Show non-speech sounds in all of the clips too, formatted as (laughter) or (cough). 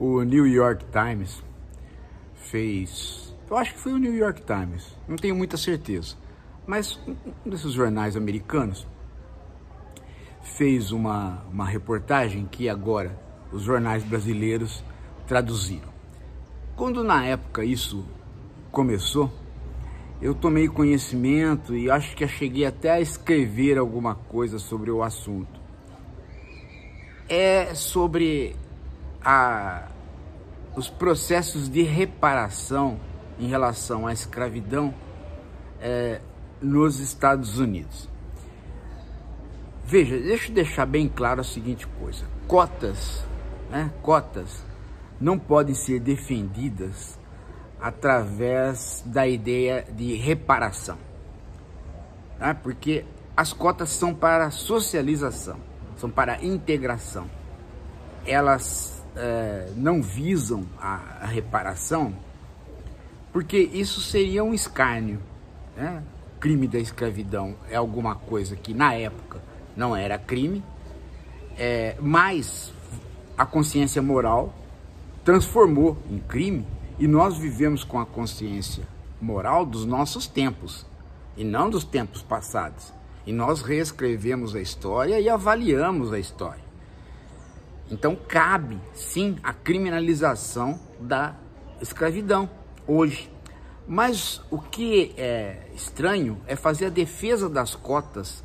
o New York Times fez, eu acho que foi o New York Times, não tenho muita certeza, mas um desses jornais americanos fez uma, uma reportagem que agora os jornais brasileiros traduziram. Quando na época isso começou, eu tomei conhecimento e acho que cheguei até a escrever alguma coisa sobre o assunto. É sobre a, os processos de reparação em relação à escravidão é, nos Estados Unidos. Veja, deixa eu deixar bem claro a seguinte coisa: cotas, né, cotas não podem ser defendidas através da ideia de reparação, né, porque as cotas são para socialização, são para integração. Elas é, não visam a, a, reparação, porque isso seria um escárnio. Né? Crime da escravidão é alguma coisa que na época não era crime, é, mas a consciência moral transformou em crime e nós vivemos com a consciência moral dos nossos tempos e não dos tempos passados. E nós reescrevemos a história e avaliamos a história. Então cabe sim a criminalização da escravidão hoje. Mas o que é estranho é fazer a defesa das cotas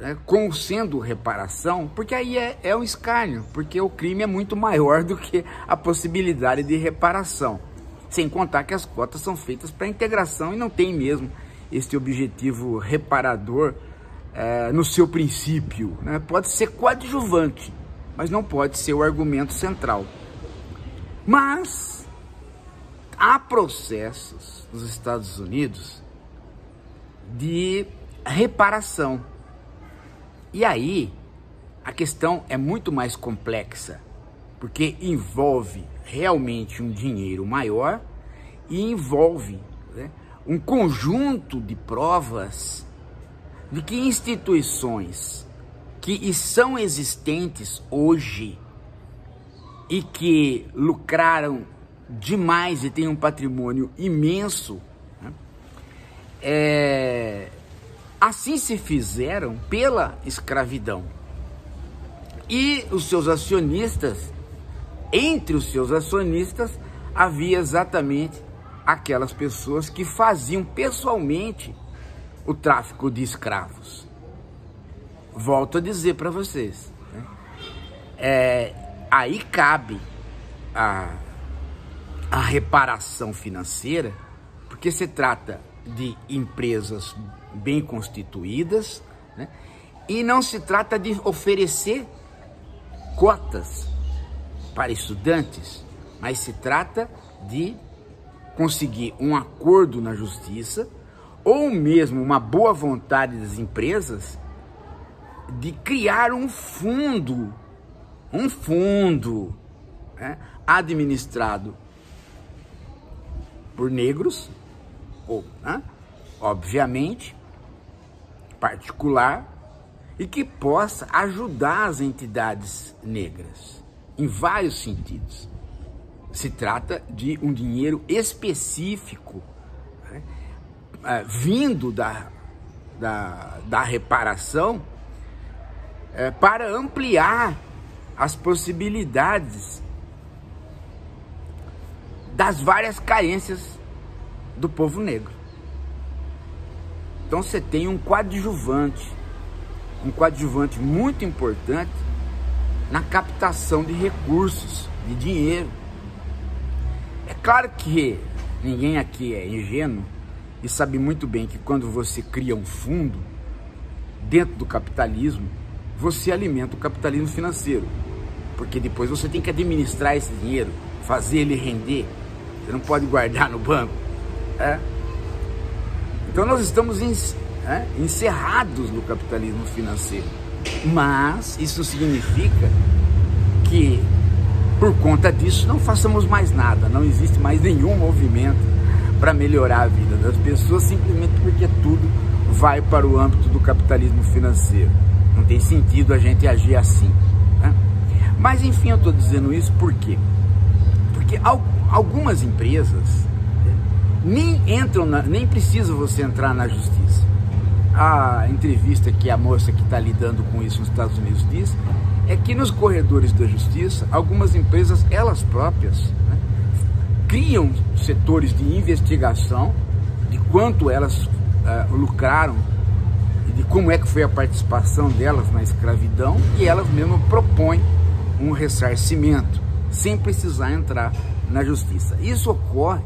né, como sendo reparação, porque aí é, é um escárnio, porque o crime é muito maior do que a possibilidade de reparação. Sem contar que as cotas são feitas para integração e não tem mesmo este objetivo reparador é, no seu princípio. Né? Pode ser coadjuvante, mas não pode ser o argumento central. Mas há processos nos Estados Unidos de reparação. E aí a questão é muito mais complexa, porque envolve realmente um dinheiro maior e envolve né, um conjunto de provas de que instituições que são existentes hoje e que lucraram demais e têm um patrimônio imenso, né? é, assim se fizeram pela escravidão. E os seus acionistas, entre os seus acionistas, havia exatamente aquelas pessoas que faziam pessoalmente o tráfico de escravos volto a dizer para vocês, né? é, aí cabe a, a reparação financeira, porque se trata de empresas bem constituídas, né? e não se trata de oferecer cotas para estudantes, mas se trata de conseguir um acordo na justiça ou mesmo uma boa vontade das empresas de criar um fundo, um fundo né, administrado por negros, ou, né, obviamente, particular, e que possa ajudar as entidades negras em vários sentidos. Se trata de um dinheiro específico né, é, vindo da, da, da reparação é, para ampliar as possibilidades das várias carências do povo negro. Então você tem um coadjuvante, um coadjuvante muito importante na captação de recursos, de dinheiro. É claro que ninguém aqui é ingênuo e sabe muito bem que quando você cria um fundo dentro do capitalismo, você alimenta o capitalismo financeiro. Porque depois você tem que administrar esse dinheiro, fazer ele render. Você não pode guardar no banco. É? Então nós estamos é, encerrados no capitalismo financeiro. Mas isso significa que por conta disso não façamos mais nada, não existe mais nenhum movimento para melhorar a vida das pessoas simplesmente porque tudo vai para o âmbito do capitalismo financeiro. Tem sentido a gente agir assim. Né? Mas enfim, eu estou dizendo isso por quê? Porque algumas empresas nem entram, na, nem precisa você entrar na justiça. A entrevista que a moça que está lidando com isso nos Estados Unidos diz é que nos corredores da justiça, algumas empresas, elas próprias, né, criam setores de investigação de quanto elas uh, lucraram e de como é que foi a participação delas na escravidão e elas mesmas propõem um ressarcimento sem precisar entrar na justiça. Isso ocorre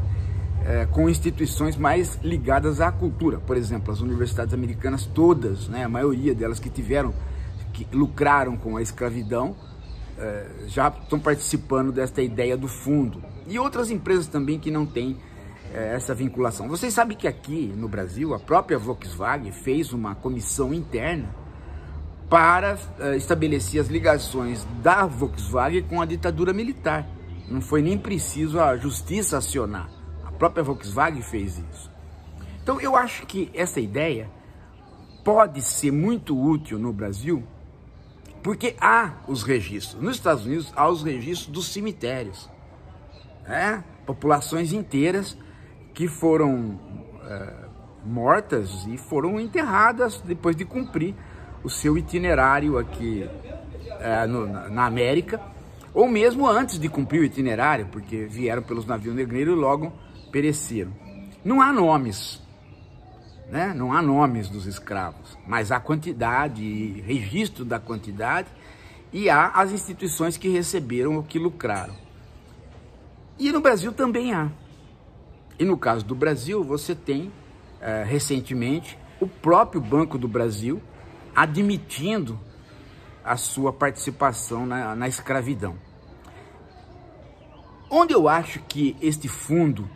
é, com instituições mais ligadas à cultura. Por exemplo, as universidades americanas todas, né, a maioria delas que tiveram, que lucraram com a escravidão, é, já estão participando desta ideia do fundo. E outras empresas também que não têm é, essa vinculação. Vocês sabem que aqui no Brasil, a própria Volkswagen fez uma comissão interna para é, estabelecer as ligações da Volkswagen com a ditadura militar. Não foi nem preciso a justiça acionar própria Volkswagen fez isso. Então eu acho que essa ideia pode ser muito útil no Brasil, porque há os registros. Nos Estados Unidos há os registros dos cemitérios. Né? Populações inteiras que foram é, mortas e foram enterradas depois de cumprir o seu itinerário aqui é, no, na América, ou mesmo antes de cumprir o itinerário, porque vieram pelos navios negreiros e logo pereceram. Não há nomes, né? não há nomes dos escravos, mas há quantidade, registro da quantidade, e há as instituições que receberam ou que lucraram. E no Brasil também há. E no caso do Brasil, você tem, é, recentemente, o próprio Banco do Brasil admitindo a sua participação na, na escravidão. Onde eu acho que este fundo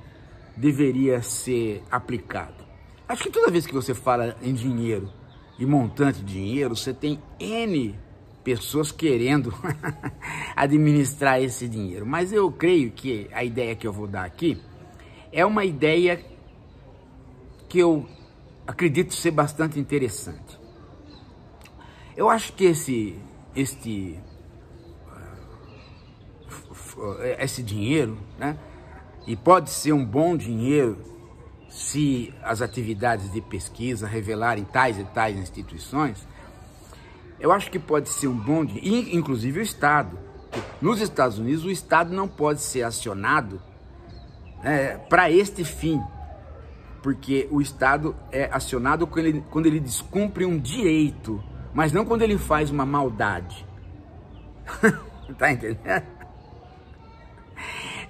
deveria ser aplicado? Acho que toda vez que você fala em dinheiro e montante de dinheiro, você tem N pessoas querendo (laughs) administrar esse dinheiro. Mas eu creio que a ideia que eu vou dar aqui é uma ideia que eu acredito ser bastante interessante. Eu acho que esse, este, esse dinheiro, né, e pode ser um bom dinheiro se as atividades de pesquisa revelarem tais e tais instituições, eu acho que pode ser um bom dinheiro, inclusive o Estado. Nos Estados Unidos, o Estado não pode ser acionado é, para este fim, porque o Estado é acionado quando ele, quando ele descumpre um direito, mas não quando ele faz uma maldade. (laughs) tá entendendo? (laughs)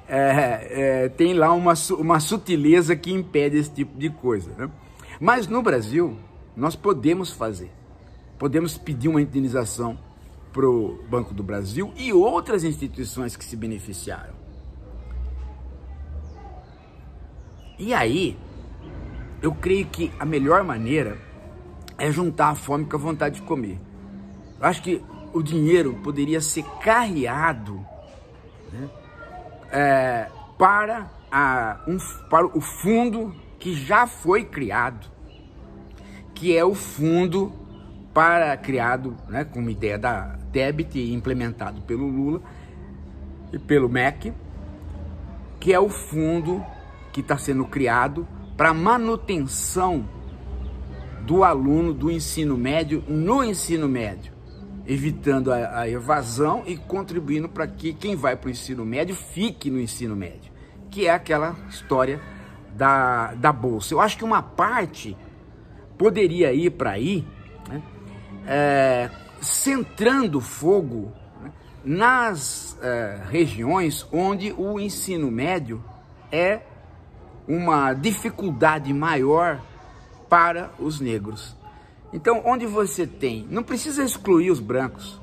é, é, tem lá uma, uma sutileza que impede esse tipo de coisa. Né? Mas no Brasil, nós podemos fazer. Podemos pedir uma indenização para o Banco do Brasil e outras instituições que se beneficiaram. E aí, eu creio que a melhor maneira é juntar a fome com a vontade de comer. Eu acho que o dinheiro poderia ser carreado né, é, para, a, um, para o fundo que já foi criado, que é o fundo para criado né, com uma ideia da debit implementado pelo Lula e pelo MEC, que é o fundo que está sendo criado para manutenção do aluno do ensino médio no ensino médio evitando a, a evasão e contribuindo para que quem vai para o ensino médio fique no ensino médio, que é aquela história da, da bolsa. Eu acho que uma parte poderia ir para aí, né, é, centrando fogo né, nas é, regiões onde o ensino médio é uma dificuldade maior para os negros. Então, onde você tem, não precisa excluir os brancos.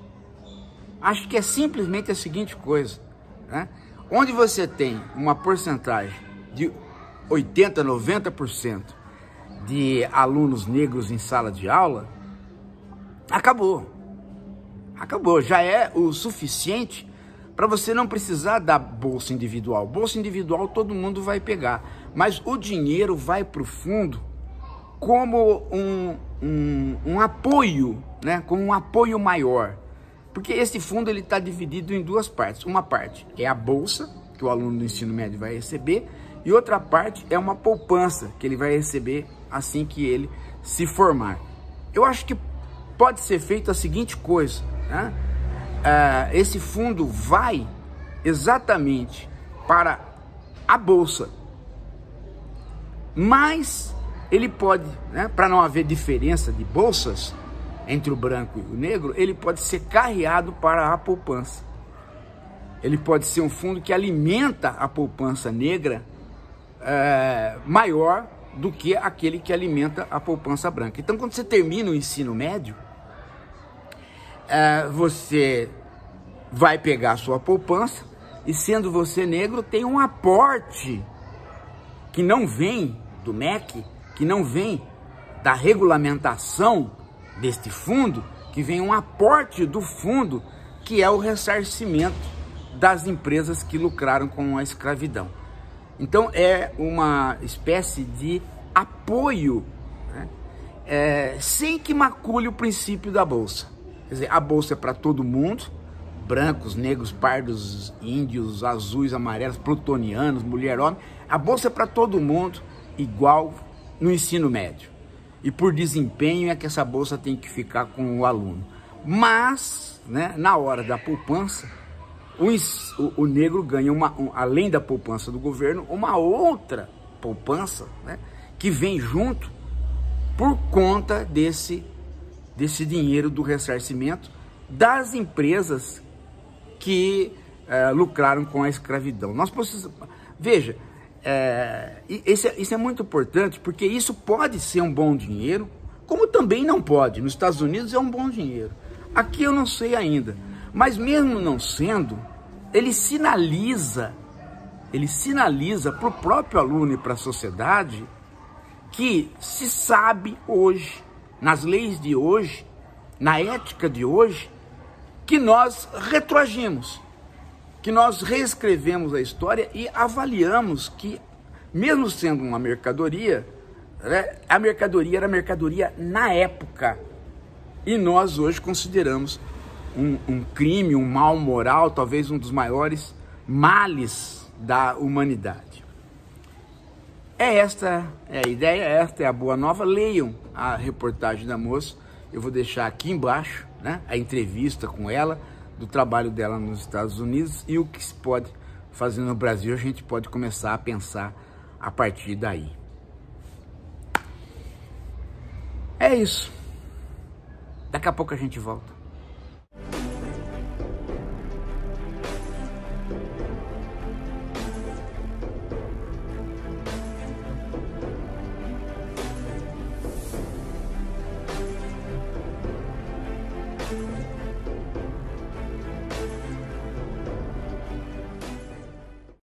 Acho que é simplesmente a seguinte coisa, né? Onde você tem uma porcentagem de 80, 90% de alunos negros em sala de aula, acabou. Acabou, já é o suficiente para você não precisar da bolsa individual. Bolsa individual todo mundo vai pegar, mas o dinheiro vai para o fundo como um, um, um apoio, né, com um apoio maior. Porque esse fundo ele está dividido em duas partes. Uma parte é a bolsa que o aluno do ensino médio vai receber, e outra parte é uma poupança que ele vai receber assim que ele se formar. Eu acho que pode ser feito a seguinte coisa, né? uh, esse fundo vai exatamente para a bolsa, mas ele pode, né, para não haver diferença de bolsas entre o branco e o negro, ele pode ser carreado para a poupança. Ele pode ser um fundo que alimenta a poupança negra é, maior do que aquele que alimenta a poupança branca. Então, quando você termina o ensino médio, é, você vai pegar a sua poupança e, sendo você negro, tem um aporte que não vem do MEC, que não vem da regulamentação deste fundo, que vem um aporte do fundo, que é o ressarcimento das empresas que lucraram com a escravidão. Então é uma espécie de apoio né? é, sem que macule o princípio da bolsa. Quer dizer, a bolsa é para todo mundo, brancos, negros, pardos, índios, azuis, amarelos, plutonianos, mulher, homem. A bolsa é para todo mundo, igual no ensino médio. E por desempenho é que essa bolsa tem que ficar com o aluno. Mas, né, na hora da poupança, o, o, o negro ganha, uma, um, além da poupança do governo, uma outra poupança né, que vem junto por conta desse desse dinheiro do ressarcimento das empresas que é, lucraram com a escravidão. Nós precisamos, veja, é, é, isso é muito importante porque isso pode ser um bom dinheiro, como também não pode. Nos Estados Unidos é um bom dinheiro. Aqui eu não sei ainda, mas mesmo não sendo, ele sinaliza, ele sinaliza para o próprio aluno e para a sociedade que se sabe hoje nas leis de hoje, na ética de hoje, que nós retroagimos, que nós reescrevemos a história e avaliamos que, mesmo sendo uma mercadoria, né, a mercadoria era mercadoria na época. E nós hoje consideramos um, um crime, um mal moral, talvez um dos maiores males da humanidade. É esta é a ideia, esta é a boa nova. Leiam a reportagem da moça. Eu vou deixar aqui embaixo né, a entrevista com ela, do trabalho dela nos Estados Unidos e o que se pode fazer no Brasil. A gente pode começar a pensar a partir daí. É isso. Daqui a pouco a gente volta.